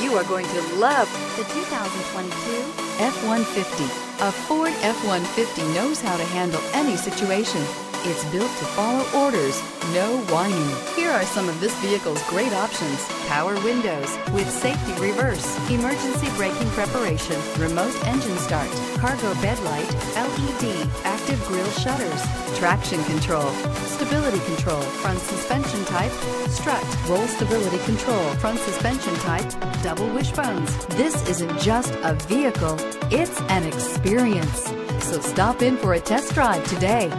You are going to love the 2022 F-150. A Ford F-150 knows how to handle any situation. It's built to follow orders, no whining. Here are some of this vehicle's great options. Power windows with safety reverse, emergency braking preparation, remote engine start, cargo bed light, LED, active grille shutters, traction control, stability control, front suspension type, strut, roll stability control, front suspension type, double wishbones. This isn't just a vehicle, it's an experience. So stop in for a test drive today.